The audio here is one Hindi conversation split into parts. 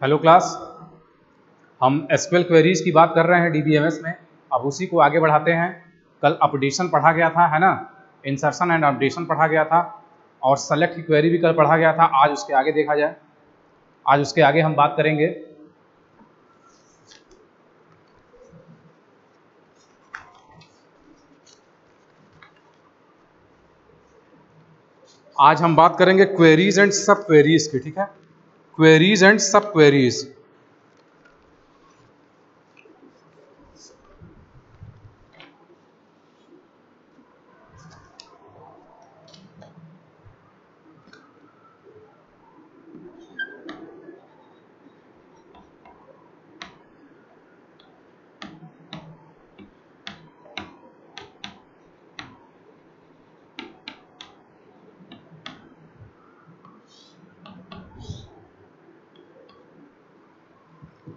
हेलो क्लास, हम एसक्यूएल क्वेरीज की बात कर रहे हैं डीबीएमएस में। अब उसी को आगे बढ़ाते हैं। कल अपडेशन पढ़ा गया था, है ना? इंसर्शन एंड अपडेशन पढ़ा गया था और सेलेक्ट की क्वेरी भी कल पढ़ा गया था। आज उसके आगे देखा जाए। आज उसके आगे हम बात करेंगे। आज हम बात करेंगे क्वेरीज एंड सब क्वेरीज की, ठीक है? Queries and sub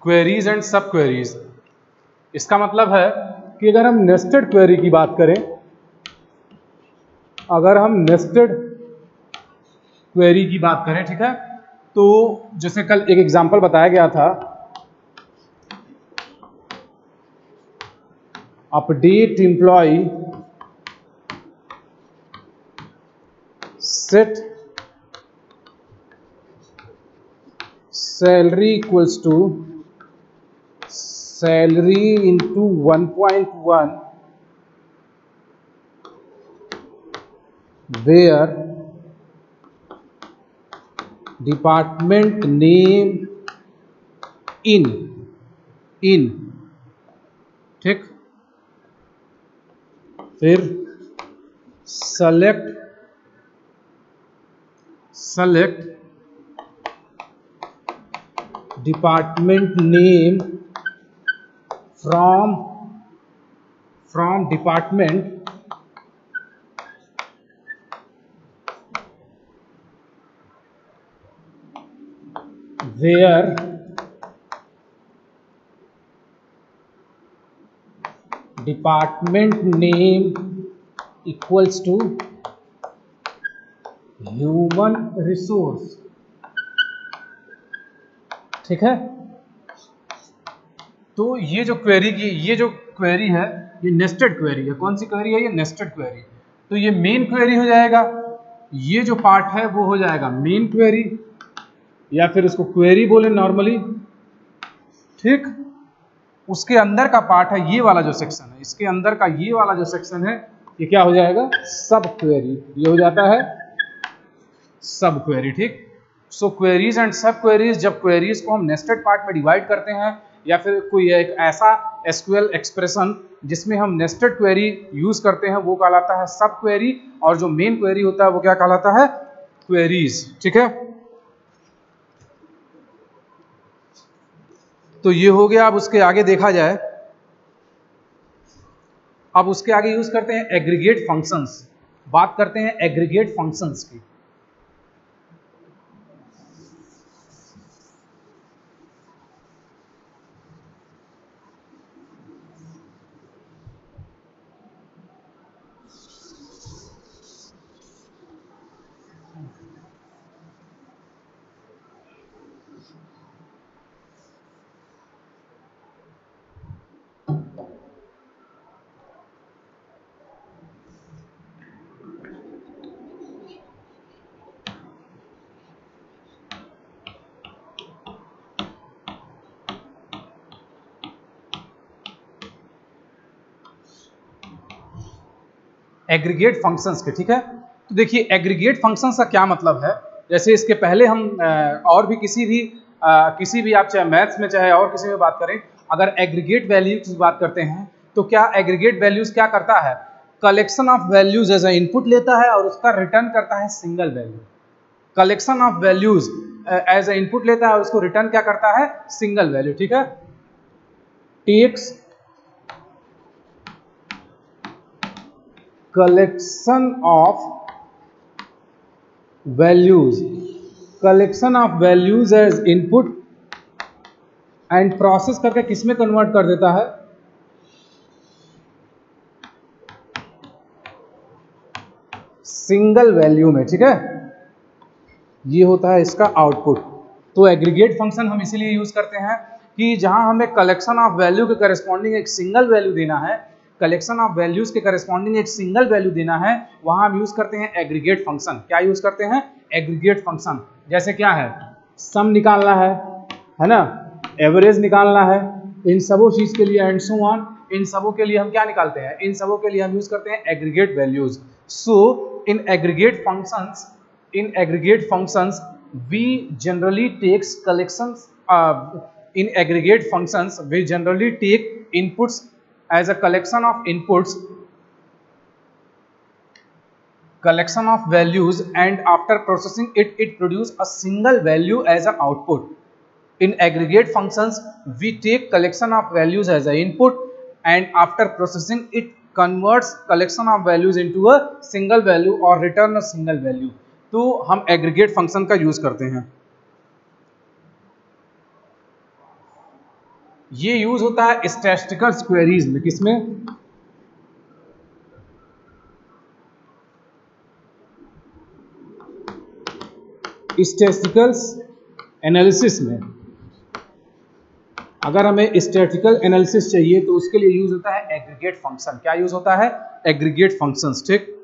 queries and sub queries इसका मतलब है कि अगर हम नेस्टेड क्वेरी की बात करें, अगर हम नेस्टेड क्वेरी की बात करें, ठीक है? तो जैसे कल एक एग्जांपल बताया गया था। Update employee set salary equals to salary into 1.1 where department name in in ठीक फिर select select department name from from department where department name equals to human resource ठीक है तो ये जो क्वेरी की, ये जो क्वेरी है, ये नेस्टेड क्वेरी है। कौन सी क्वेरी है? ये नेस्टेड क्वेरी तो ये मेन क्वेरी हो जाएगा, ये जो पार्ट है वो हो जाएगा मेन क्वेरी या फिर उसको क्वेरी बोले नॉर्मली ठीक? उसके अंदर का पार्ट है ये वाला जो सेक्शन है। इसके अंदर का ये वाला जो सेक्शन है, ये क्या हो जाएगा? सब क्वेरी ये हो जाता है सब क्वेरी ठीक? So queries and sub queries जब क्वेरीज को हम नेस्टेड पार्ट में डिवाइड करते हैं या फिर कोई एक ऐसा एसक्यूएल एक्सप्रेशन जिसमें हम नेस्टेड क्वेरी यूज़ करते हैं, वो कहलाता है सब क्वेरी और जो मेन क्वेरी होता है, वो क्या कहलाता है? क्वेरीज ठीक है? तो ये हो गया, अब उसके आगे देखा जाए। अब उसके आगे यूज़ करते हैं एग्रीगेट फ़ंक्शंस बात करते हैं एग्रीगेट फ़ंक्शंस की। एग्रीगेट फ़ंक्शंस के, ठीक है? तो देखिए एग्रीगेट फ़ंक्शंस का क्या मतलब है? जैसे इसके पहले हम और भी किसी भी किसी भी आप चाहे मैथ्स में चाहे और किसी में बात करें, अगर एग्रीगेट वैल्यूज़ की बात करते हैं तो क्या एग्रीगेट वैल्यूज़ क्या करता है? Collection of values as a input लेता है और उसका रिटर्न करता है single value collection of values as a input लेता है और उसको रिटर्न क्या करता है? सिंगल वैल्यू ठीक है? Takes collection of values. Collection of values as input and process करके किसमें कन्वर्ट कर देता है? सिंगल वैल्यू में, ठीक है? ये होता है इसका आउटपुट तो एग्रीगेट फ़ंक्शन हम इसीलिए यूज़ करते हैं कि जहाँ हमें कलेक्शन ऑफ़ वैल्यू के करस्पॉन्डिंग एक सिंगल वैल्यू देना है कलेक्शन ऑफ़ वैल्यूज़ के करस्पॉन्डिंग एक सिंगल वैल्यू देना है, वहाँ हम यूज़ करते हैं एग्रीगेट फ़ंक्शन क्या यूज़ करते हैं? एग्रीगेट फ़ंक्शन जैसे क्या है? सम निकालना है है ना? एवरेज निकालना है। इन सबों चीज़ के लिए एंड सो ऑन इन सबों के लिए हम क्या निकालते हैं? इन सबों के लिए हम यूज़ करते हैं aggregate values so in aggregate functions in aggregate functions we generally takes collections in aggregate functions, we generally take inputs as a collection of inputs collection of values and after processing it it produce a single value as an output in aggregate functions we take collection of values as an input and after processing it converts collection of values into a single value or return a single value तो हम एग्रीगेट फ़ंक्शन का यूज़ करते हैं ये यूज़ होता है स्टैटिस्टिकल क्वेरीज में, किसमें? स्टैटिस्टिकल एनालिसिस में। अगर हमें स्टैटिकल एनालिसिस चाहिए तो उसके लिए यूज़ होता है एग्रीगेट फ़ंक्शन क्या यूज़ होता है? एग्रीगेट फ़ंक्शंस ठीक?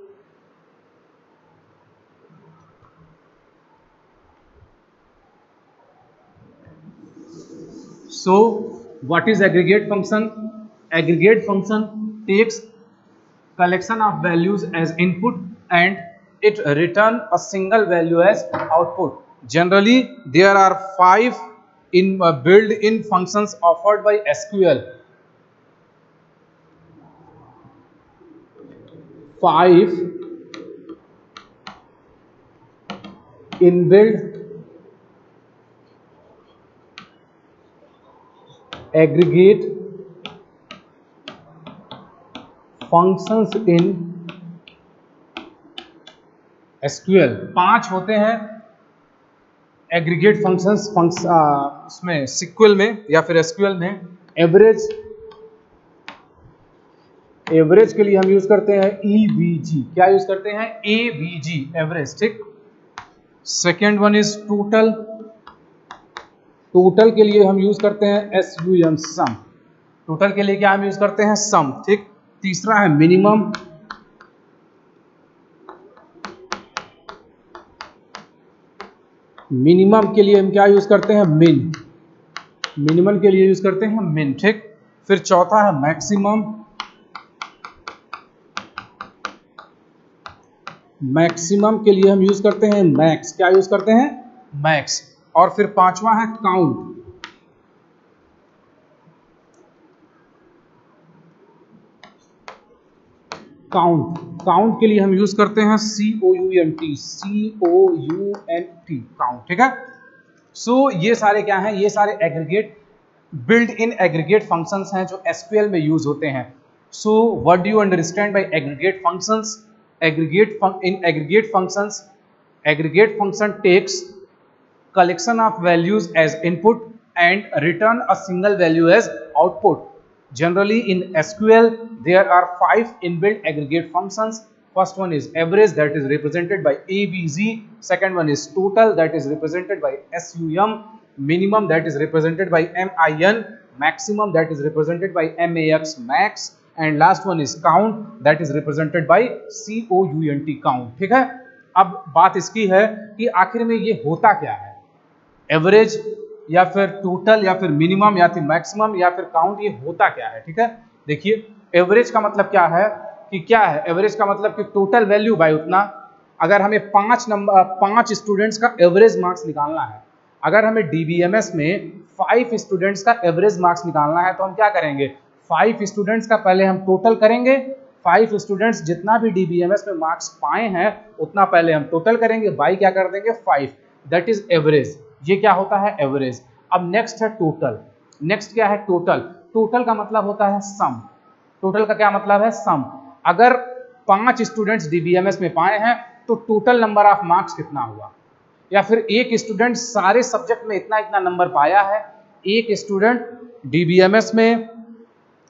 So what is aggregate function? Aggregate function takes collection of values as input and it return a single value as output. Generally there are five in uh, built-in functions offered by sql five inbuilt aggregate functions in SQL पाँच होते हैं एग्रीगेट फ़ंक्शंस फंक्स उसमें सिक्वल में या फिर एसक्यूएल में। एवरेज एवरेज के लिए हम यूज़ करते हैं ईवीजी क्या यूज़ करते हैं? एवीजी एवरेज ठीक। Second one is total total के लिए हम यूज़ करते हैं S U M sum total के लिए क्या हम यूज़ करते हैं सम ठीक? तीसरा है मिनिमम मिनिमम के लिए हम क्या यूज़ करते हैं? मिन मिनिमम के लिए यूज़ करते हैं मिन ठीक? फिर चौथा है मैक्सिमम मैक्सिमम के लिए हम यूज़ करते हैं मैक्स क्या यूज़ करते हैं? मैक्स और फिर पांचवा है काउंट। काउंट। काउंट के लिए हम यूज़ करते हैं C O U N T C O U N T count ठीक है? सो so, ये सारे क्या हैं? ये सारे aggregate build in aggregate functions हैं जो एसक्यूएल में यूज़ होते हैं। So what do you understand by aggregate functions aggregate in aggregate functions aggregate function takes collection of values as input and return a single value as output. Generally in SQL there are five inbuilt aggregate functions. First one is average that is represented by ABZ. Second one is total that is represented by SUM. Minimum that is represented by MIN. Maximum that is represented by MAX max. And last one is count that is represented by COUNT count. ठीक है अब बात इसकी है कि आखिर में ये होता क्या है एवरेज या फिर टोटल या फिर मिनिमम या फिर मैक्सिमम या फिर काउंट, ये होता क्या है, ठीक है? देखिए, एवरेज का मतलब क्या है कि क्या है? एवरेज का मतलब कि टोटल वैल्यू बाय उतना, अगर हमें पाँच नंबर पाँच स्टूडेंट्स का एवरेज मार्क्स निकालना है, अगर हमें डीबीएमएस में फाइव स्टूडेंट्स का एवरेज मार्क्स निकालना है तो हम क्या करेंगे? फाइव स्टूडेंट्स का पहले हम टोटल करेंगे, फाइव स्टूडेंट्स जितना भी डीबीएमएस में मार्क्स पाए हैं, उतना पहले हम टोटल करेंगे बाई क्या कर देंगे? Five, that is average. ये क्या होता है? एवरेज अब नेक्स्ट है टोटल नेक्स्ट क्या है? टोटल टोटल का मतलब होता है सम टोटल का क्या मतलब है? सम अगर पाँच स्टूडेंट्स डीबीएमएस में पाए हैं तो टोटल नंबर ऑफ़ मार्क्स कितना हुआ? या फिर एक स्टूडेंट सारे सब्जेक्ट में इतना इतना नंबर पाया है? एक स्टूडेंट डीबीएमएस में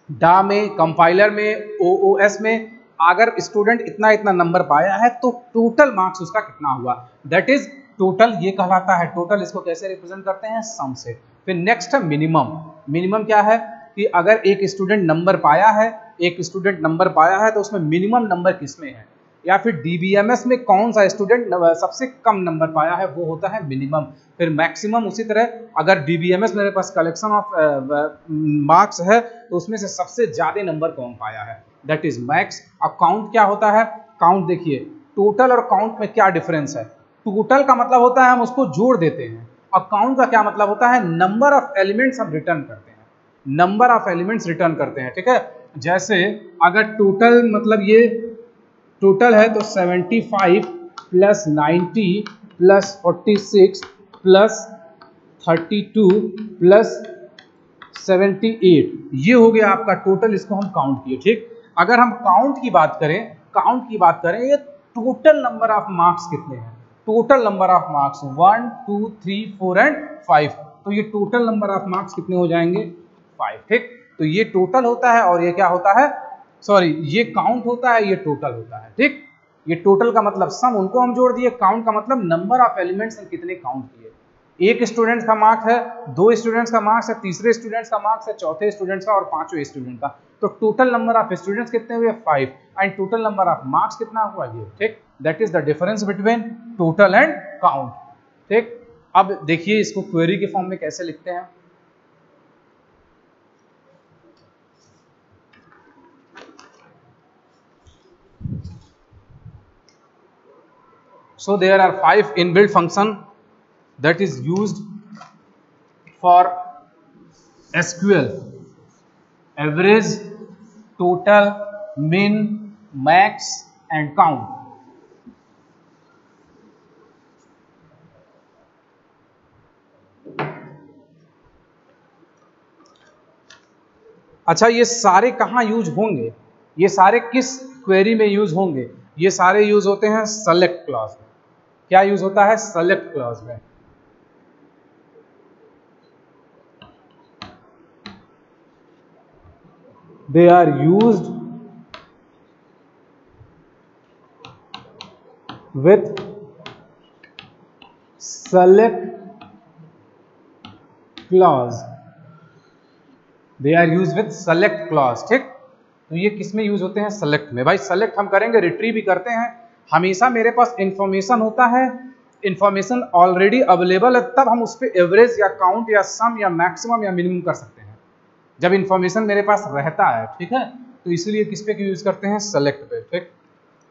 डा में कंपाइलर में ओओएस में, अगर स्टूडेंट इतना इतना नंबर पाया है तो टोटल मार्क्स उसका कितना हुआ? दैट इज़ टोटल ये कहलाता है, टोटल इसको कैसे रिप्रेजेंट करते हैं? सम से। फिर नेक्स्ट है मिनिमम। मिनिमम क्या है? कि अगर एक स्टूडेंट नंबर पाया है, एक स्टूडेंट नंबर पाया है तो उसमें मिनिमम नंबर किसमें है? या फिर डीबीएमएस में कौन सा स्टूडेंट सबसे कम नंबर पाया है, वो होता है मिनिमम। फिर मैक्सिमम उसी तरह, अगर डीबीएमएस मेरे पास कलेक्शन ऑफ़ मार्क्स है तो उसमें से सबसे ज़्यादा नंबर कौन पाया है? दैट इज़ मैक्स अब काउंट क्या होता है? काउंट देखिए टोटल और काउंट में क्या डिफरेंस है? टोटल का मतलब होता है हम उसको जोड़ देते हैं। और काउंट का क्या मतलब होता है? नंबर ऑफ़ एलिमेंट्स हम रिटर्न करते हैं। नंबर ऑफ़ एलिमेंट्स रिटर्न करते हैं, ठीक है? जैसे अगर टोटल मतलब ये टोटल है तो 75 प्लस 90 प्लस 46 प्लस 32 प्लस 78 ये हो गया आपका टोटल इसको हम काउंट किए, ठीक? अगर हम काउंट की बात करें काउंट की बात करें, ये टोटल नंबर ऑफ़ मार्क्स कितने हैं? Total number of marks one two three four and five तो ये टोटल नंबर ऑफ़ मार्क्स कितने हो जाएँगे? फाइव ठीक? तो ये टोटल होता है और ये क्या होता है? सॉरी ये काउंट होता है, ये टोटल होता है, ठीक? ये टोटल का मतलब सम उनको हम जोड़ दिए। काउंट का मतलब नंबर ऑफ़ एलिमेंट्स हम कितने काउंट किए? एक स्टूडेंट का मार्क्स है, दो स्टूडेंट्स का मार्क्स है, तीसरे स्टूडेंट्स का मार्क्स है, चौथे स्टूडेंट्स का और पाँचवें स्टूडेंट का। तो टोटल नंबर ऑफ़ स्टूडेंट्स कितने हुए? Five and total number of marks कितना हुआ ये? ठीक? That is the difference between total and count ठीक अब देखिए इसको क्वेरी के फॉर्म में कैसे लिखते हैं So there are five inbuilt function that is used for SQL average, total, min, max and count. अच्छा ये सारे कहाँ यूज़ होंगे? ये सारे किस क्वेरी में यूज़ होंगे? ये सारे यूज़ होते हैं सेलेक्ट क्लॉज में। क्या यूज़ होता है? सेलेक्ट क्लॉज में। They are use with select clause they are use with select clause ठीक? तो ये किसमें यूज़ होते हैं? सेलेक्ट में। भाई सेलेक्ट हम करेंगे रिट्रीव भी करते हैं। हमेशा मेरे पास इंफॉर्मेशन होता है। इंफॉर्मेशन ऑलरेडी अवेलेबल है, तब हम उस पर एवरेज या काउंट या सम या मैक्सिमम या मिनिमम कर सकते हैं। जब इंफॉर्मेशन मेरे पास रहता है, ठीक है? तो इसलिए किस पे यूज़ करते हैं? सेलेक्ट पे, ठीक?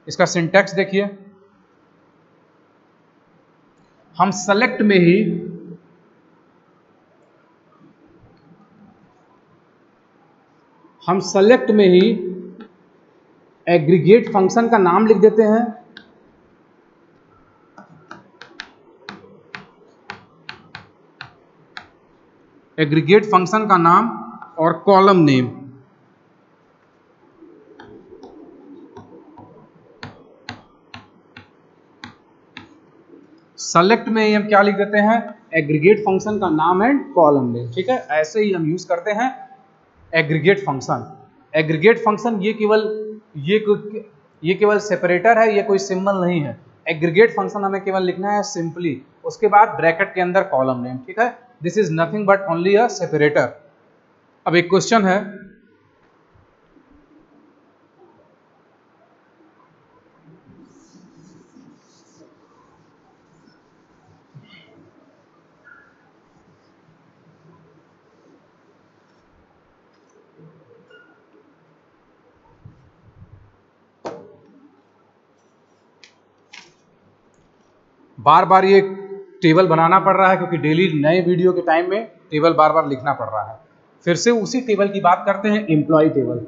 इसका सिंटेक्स देखिए। हम सेलेक्ट में ही हम सेलेक्ट में ही एग्रीगेट फ़ंक्शन का नाम लिख देते हैं। एग्रीगेट फ़ंक्शन का नाम और कॉलम नेम सेलेक्ट में हम क्या लिख देते हैं? एग्रीगेट फ़ंक्शन का नाम एंड कॉलम नेम ठीक है? ऐसे ही हम यूज़ करते हैं। एग्रीगेट फ़ंक्शन एग्रीगेट फ़ंक्शन ये केवल, ये ये केवल सेपरेटर है, ये कोई सिंबल नहीं है। एग्रीगेट फ़ंक्शन हमें केवल लिखना है सिंपली उसके बाद ब्रैकेट के अंदर कॉलम नेम ठीक है? This is nothing but only a separator अब एक क्वेश्चन है बार बार ये टेबल बनाना पड़ रहा है क्योंकि डेली नए वीडियो के टाइम में टेबल बार बार लिखना पड़ रहा है। फिर से उसी टेबल की बात करते हैं एम्प्लॉय टेबल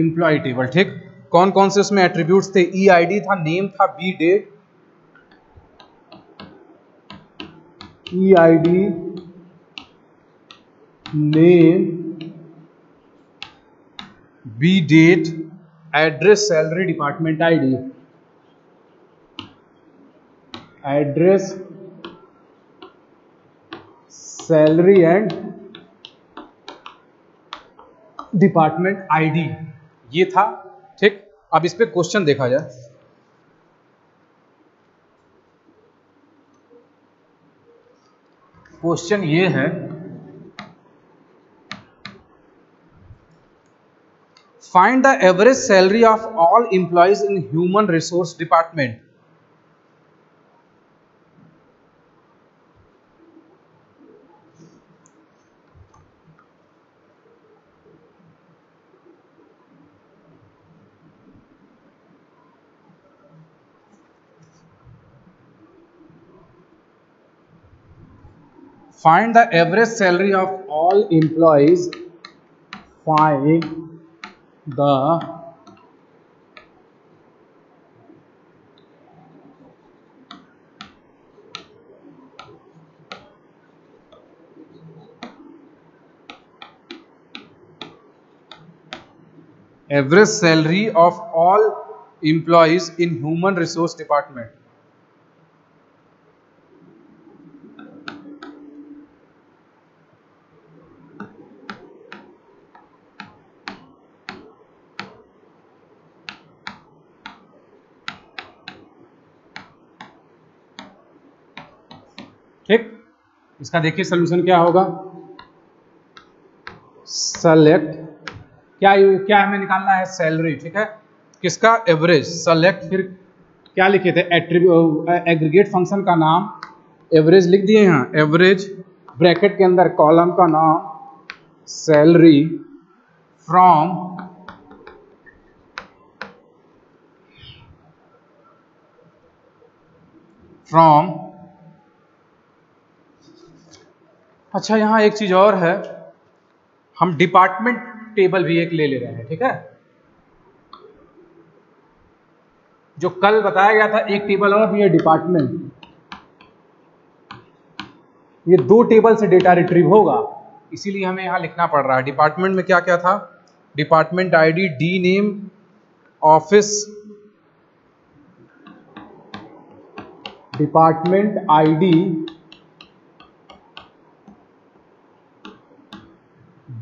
एम्प्लॉय टेबल ठीक? कौन कौन से उसमें एट्रीब्यूट्स थे? ई आई डी था नेम था B date E I D name B date address salary department ID. Address salary and department ID. ये था, ठीक? अब इस पर क्वेश्चन देखा जाए। क्वेश्चन ये है Find the average salary of all employees in human resource department. Find the average salary of all employees. Find the average salary of all employees in human resource department ठीक? इसका देखिए सोल्यूशन क्या होगा। सेलेक्ट क्या क्या हमें निकालना है? सैलरी ठीक है? किसका? एवरेज सेलेक्ट फिर क्या लिखे थे? एग्रीगेट फ़ंक्शन का नाम। एवरेज लिख दिए यहाँ। एवरेज ब्रैकेट के अंदर कॉलम का नाम। सैलरी फ्रॉम फ्रॉम अच्छा यहाँ एक चीज़ और है। हम डिपार्टमेंट टेबल भी एक ले ले रहे हैं, ठीक है? जो कल बताया गया था, एक टेबल और भी है डिपार्टमेंट ये दो टेबल से डेटा रिट्रीव होगा। इसीलिए हमें यहाँ लिखना पड़ रहा है। डिपार्टमेंट में क्या क्या था? Department ID D name office department ID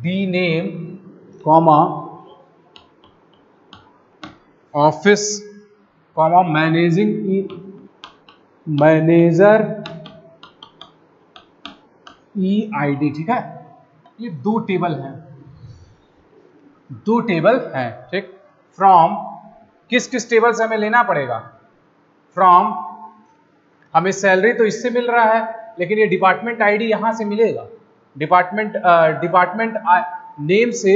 name, comma, office, comma, managing manager E I D ठीक है? ये दो टेबल हैं। दो टेबल हैं, ठीक? फ्रॉम किस किस टेबल से हमें लेना पड़ेगा? फ्रॉम हमें सैलरी तो इससे मिल रहा है, लेकिन ये डिपार्टमेंट आईडी यहाँ से मिलेगा। डिपार्टमेंट डिपार्टमेंट नेम से,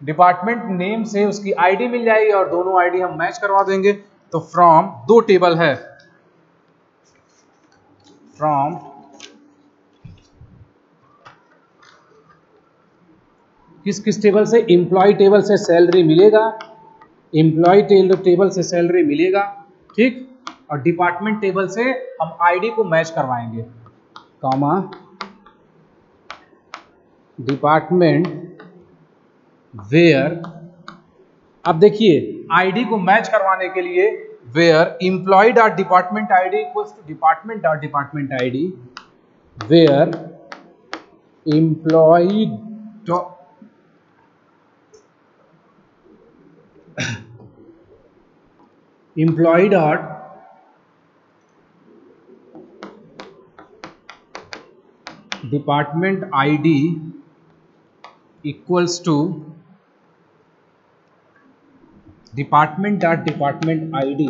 डिपार्टमेंट नेम से उसकी आईडी मिल जाएगी और दोनों आईडी हम मैच करवा देंगे। तो फ्रॉम दो टेबल है। फ्रॉम किस किस टेबल से? एम्प्लॉय टेबल से सैलरी मिलेगा। एम्प्लॉय टेबल से सैलरी मिलेगा। ठीक? और डिपार्टमेंट टेबल से हम आईडी को मैच करवाएँगे। कॉमा डिपार्टमेंट वेयर, अब देखिए आईडी को मैच करवाने के लिए where employee dot department ID equals to department dot department I D where employee employee dot department id equals to department dot department id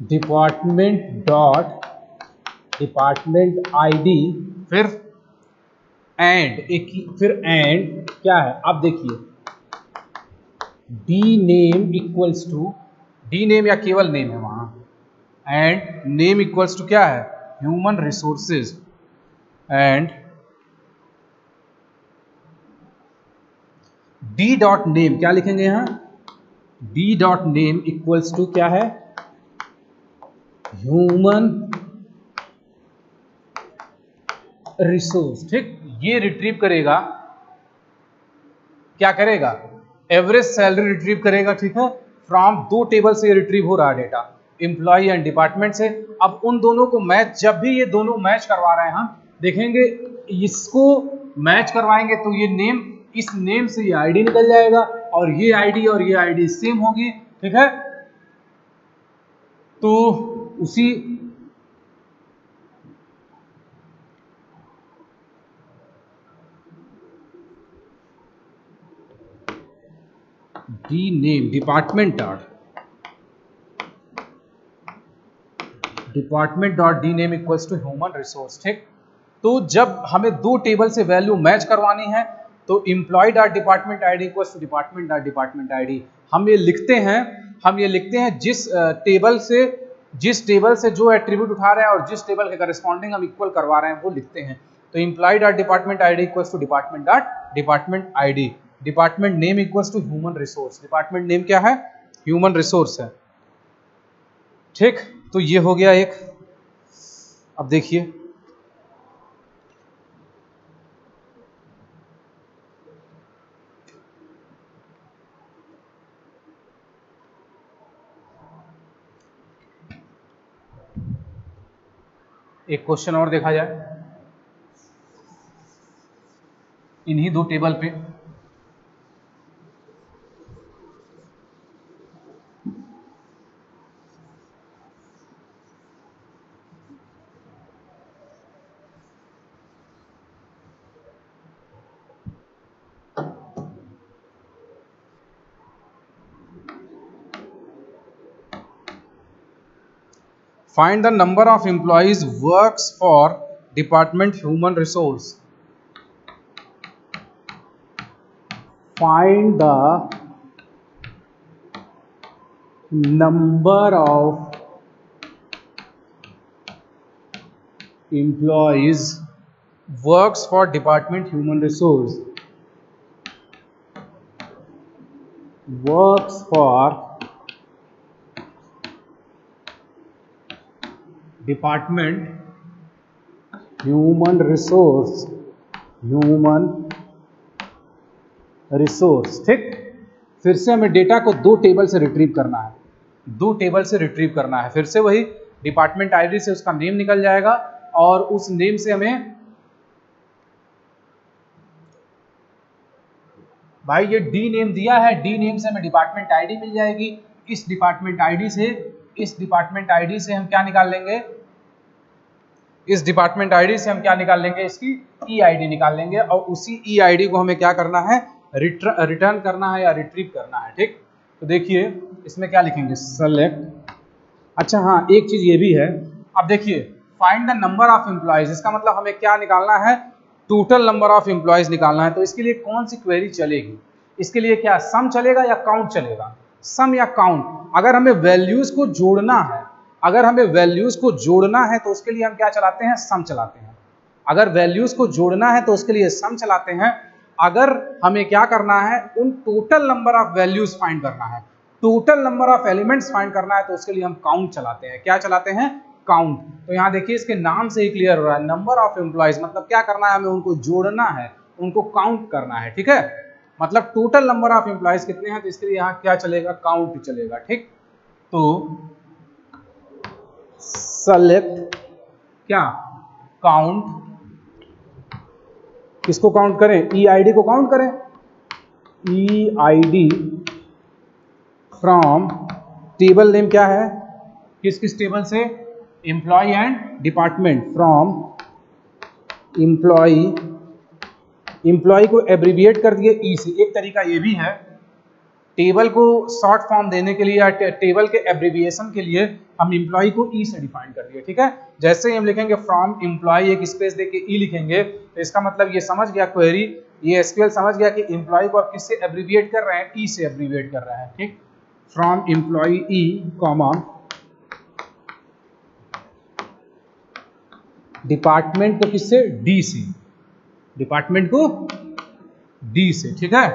department dot department id फिर एंड एक फिर एंड क्या है? आप देखिए। D name equals to D name या केवल नेम है वहाँ। एंड नेम इक्वल्स टू क्या है? Human resources and D dot name क्या लिखेंगे यहाँ? D dot name equals to क्या है? ह्यूमन रिसोर्स ठीक? ये रिट्रीव करेगा। क्या करेगा? एवरेज सैलरी रिट्रीव करेगा, ठीक है? फ्रॉम दो टेबल से रिट्रीव हो रहा है डेटा इंप्लॉय एंड डिपार्टमेंट से। अब उन दोनों को मैच जब भी ये दोनों मैच करवा रहे हैं हम, देखेंगे इसको मैच करवाएँगे तो ये नेम इस नेम से ये आईडी निकल जाएगा और ये आईडी और ये आईडी सेम होगी, ठीक है? तो उसी D name department dot department dot D name equals to human resource ठीक? तो जब हमें दो टेबल से वैल्यू मैच करवानी है तो employee dot department I D equals department dot department I D हम ये लिखते हैं, हम ये लिखते हैं जिस टेबल से, जिस टेबल से जो एट्रीब्यूट उठा रहे हैं और जिस टेबल के करस्पॉन्डिंग हम इक्वल करवा रहे हैं, वो लिखते हैं। तो employee dot department I D equals to department dot department I D department name equals to human resource department name क्या है? ह्यूमन रिसोर्स है। ठीक? तो ये हो गया एक। अब देखिए। एक क्वेश्चन और देखा जाए। इन्हीं दो टेबल पे Find the number of employees works for department human resource. Find the number of employees works for department human resource works for department human resource human resource ठीक? फिर से हमें डेटा को दो टेबल से रिट्रीव करना है। दो टेबल से रिट्रीव करना है। फिर से वही डिपार्टमेंट आईडी से उसका नेम निकल जाएगा और उस नेम से हमें भाई ये डी नेम दिया है। डी नेम से हमें डिपार्टमेंट आईडी मिल जाएगी। इस डिपार्टमेंट आईडी से इस डिपार्टमेंट आईडी से हम क्या निकाल लेंगे? इस डिपार्टमेंट आईडी से हम क्या निकाल लेंगे? इसकी ई e आईडी निकाल लेंगे और उसी ई e आईडी को हमें क्या करना है? रिटर्न करना है या रिट्रीव करना है, ठीक? तो देखिए, इसमें क्या लिखेंगे? सेलेक्ट अच्छा हाँ एक चीज़ ये भी है। अब देखिए find the number of employees इसका मतलब हमें क्या निकालना है? टोटल नंबर ऑफ़ एम्प्लॉयज़ निकालना है। तो इसके लिए कौन सी क्वेरी चलेगी? इसके लिए क्या सम चलेगा या काउंट चलेगा? सम या काउंट। अगर हमें वैल्यूज़ को जोड़ना है, अगर हमें वैल्यूज़ को जोड़ना है तो उसके लिए हम क्या चलाते हैं? सम चलाते हैं। अगर वैल्यूज़ को जोड़ना है तो उसके लिए सम चलाते हैं। अगर हमें क्या करना है? उन total number of values find करना है। Total number of elements find करना है तो उसके लिए हम काउंट चलाते हैं। क्या चलाते हैं? काउंट तो यहाँ देखिए, इसके नाम से ही क्लियर हो रहा है। नंबर ऑफ़ एम्प्लॉयज़ मतलब क्या करना है? हमें उनको जोड़ना है, उनको काउंट करना है, ठीक है? मतलब टोटल नंबर ऑफ़ एम्प्लॉयज़ कितने हैं तो इसके लिए यहाँ क्या चलेगा? काउंट चलेगा, ठीक? तो सेलेक्ट क्या? काउंट किसको काउंट करें? ई आई डी को काउंट करें। E I D from table name क्या है? किस किस टेबल से? Employee and department from employee employee को एब्रीविएट कर दिए ई e से एक तरीका ये भी है टेबल को शॉर्ट फॉर्म देने के लिए या टेबल के एब्रीविएशन के लिए हम इम्प्लॉय को ई e से डिफाइन कर दिए, ठीक है? जैसे ही हम लिखेंगे फ्रॉम इम्प्लॉय एक स्पेस दे के ई लिखेंगे तो इसका मतलब ये समझ गया क्वेरी ये एसक्यूएल समझ गया कि इम्प्लॉय को आप किससे एब्रीविएट कर रहे हैं? ई e से एब्रीविएट कर रहे हैं, ठीक? From employee E comma department को किससे? डी से डिपार्टमेंट को डी से, ठीक है?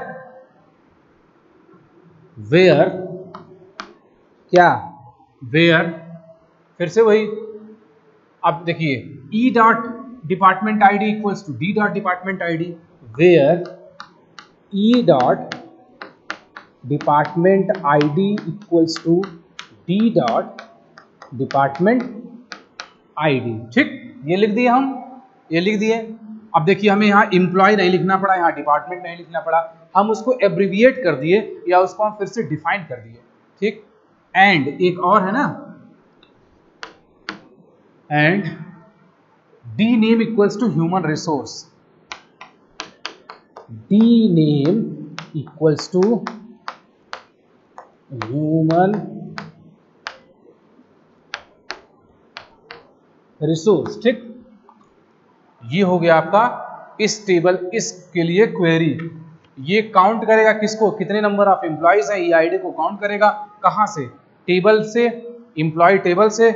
वेयर क्या? वेयर फिर से वही। अब देखिए E dot department I D equals to D dot department I D where E dot department I D equals to D dot department ID ठीक? ये लिख दिए हम, ये लिख दिए। अब देखिए, हमें यहाँ इंप्लॉय नहीं लिखना पड़ा, यहाँ डिपार्टमेंट नहीं लिखना पड़ा। हम उसको एब्रीविएट कर दिए या उसको हम फिर से डिफाइन कर दिए। ठीक? एंड एक और है ना? And D name equals to human resource D name equals to human resource ठीक? ये हो गया आपका इस टेबल इसके लिए क्वेरी ये काउंट करेगा किसको? कितने नंबर ऑफ़ एम्प्लॉयज़ है? ये आईडी को काउंट करेगा कहाँ से? टेबल से एम्प्लॉय टेबल से।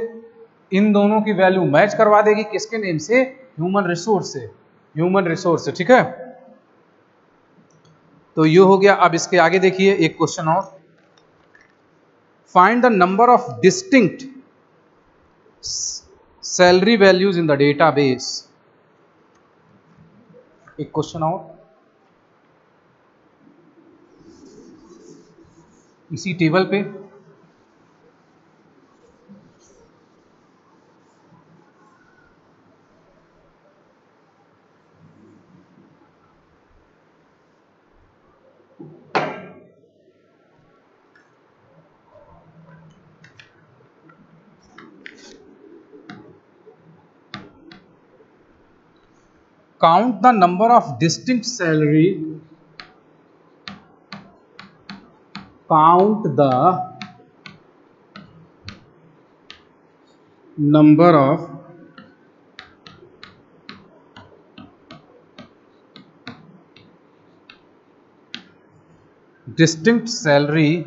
इन दोनों की वैल्यू मैच करवा देगी किसके नेम से? ह्यूमन रिसोर्स से। ह्यूमन रिसोर्स से, ठीक है? तो ये हो गया, अब इसके आगे देखिए, एक क्वेश्चन और। Find the number of distinct salary values in the database एक क्वेश्चन और इसी टेबल पे count the number of distinct salary. Count the number of distinct salary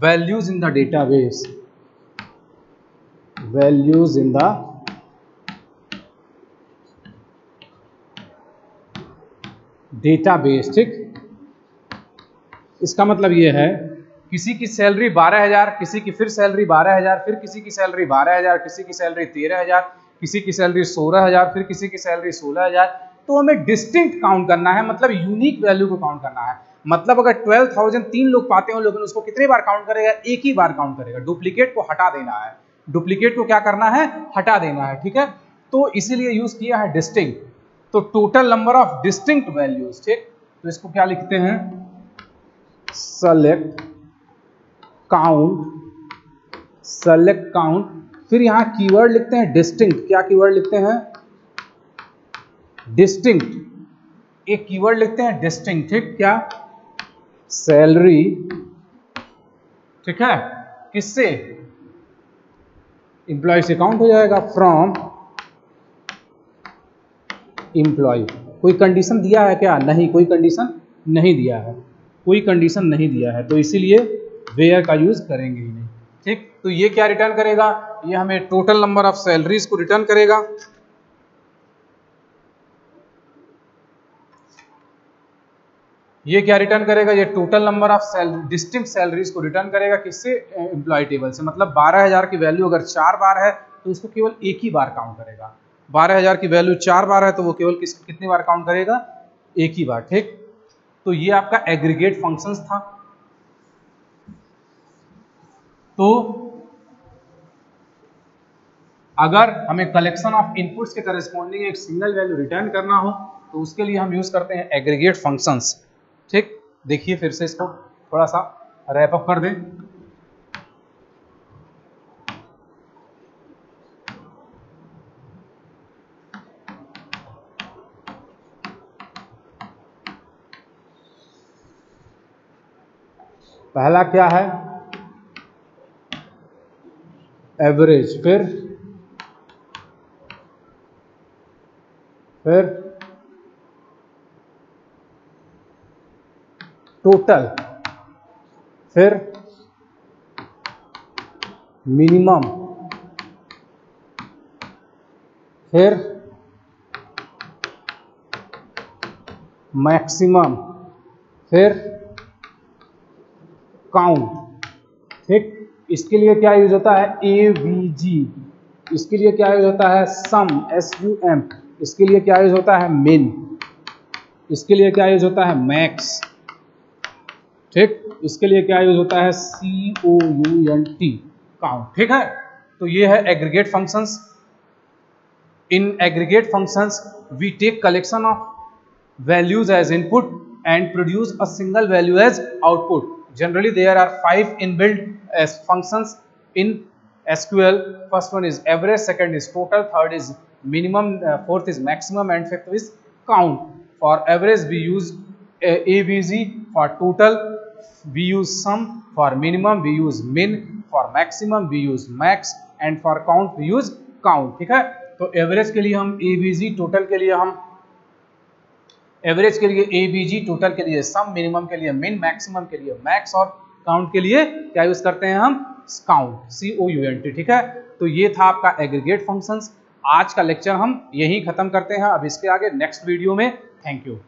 values in the database. Values in the database ठीक? इसका मतलब ये है, किसी की सैलरी 12000 किसी की फिर सैलरी 12000 फिर किसी की सैलरी 12000 किसी की सैलरी 13000 किसी की सैलरी 16000 फिर किसी की सैलरी 16000 तो हमें डिस्टिंक्ट काउंट करना है मतलब यूनिक वैल्यू को काउंट करना है। मतलब अगर 12000 तीन लोग पाते हो लेकिन उसको कितनी बार काउंट करेगा? एक ही बार काउंट करेगा। डुप्लीकेट को हटा देना है। डुप्लीकेट को क्या करना है? हटा देना है, ठीक है? तो इसीलिए यूज़ किया है डिस्टिंक्ट तो total number of distinct values ठीक? तो इसको क्या लिखते हैं? सेलेक्ट काउंट सेलेक्ट काउंट फिर यहाँ कीवर्ड लिखते हैं डिस्टिंक्ट क्या कीवर्ड लिखते हैं? डिस्टिंक्ट एक कीवर्ड लिखते हैं डिस्टिंक्ट ठीक? क्या? सैलरी ठीक है? किससे? इंप्लॉय से काउंट हो जाएगा. फ्रॉम इम्प्लॉय कोई कंडीशन दिया है क्या? नहीं, कोई कंडीशन नहीं दिया है। कोई कंडीशन नहीं दिया है तो इसीलिए वेयर का यूज़ करेंगे ही नहीं। ठीक? तो ये क्या रिटर्न करेगा? ये हमें टोटल नंबर ऑफ़ सैलरीज को रिटर्न करेगा। ये क्या रिटर्न करेगा? ये total number of distinct salaries को रिटर्न करेगा किससे? एम्प्लॉय टेबल से। मतलब 12000 की वैल्यू अगर चार बार है तो उसको केवल एक ही बार काउंट करेगा। बारह हज़ार की वैल्यू चार बार है तो वो केवल किस कितनी बार काउंट करेगा? एक ही बार, ठीक? तो ये आपका एग्रीगेट फ़ंक्शंस था। तो अगर हमें कलेक्शन ऑफ़ इनपुट्स के करस्पॉन्डिंग एक सिंगल वैल्यू रिटर्न करना हो तो उसके लिए हम यूज़ करते हैं एग्रीगेट फ़ंक्शंस ठीक? देखिए फिर से इसको थोड़ा सा रैप अप कर दें। पहला क्या है? एवरेज फिर? फिर? टोटल फिर? मिनिमम फिर? मैक्सिमम फिर? काउंट। ठीक? इसके लिए क्या यूज़ होता है? A V G. इसके लिए क्या यूज़ होता है? Sum, S, U, M. इसके लिए क्या यूज़ होता है? मिन। इसके लिए क्या यूज़ होता है? मैक्स। ठीक? इसके लिए क्या यूज़ होता है? C, O, U, N, T. Count. ठीक है? तो ये है aggregate functions in aggregate functions we take collection of values as input and produce a single value as output. Generally there are five inbuilt as functions in sql first one is average second is total third is minimum uh, fourth is maximum and fifth is count for average we use uh, avg for total we use sum for minimum we use min for maximum we use max and for count we use count ठीक है तो एवरेज के लिए हम ए टोटल के लिए हम एवरेज के लिए ए बी जी टोटल के लिए सम मिनिमम के लिए मिन मैक्सिमम के लिए मैक्स और काउंट के लिए क्या यूज़ करते हैं हम? Count C O U N T ठीक है? तो ये था आपका एग्रीगेट फ़ंक्शंस आज का लेक्चर हम यहीं खत्म करते हैं। अब इसके आगे नेक्स्ट वीडियो में। Thank you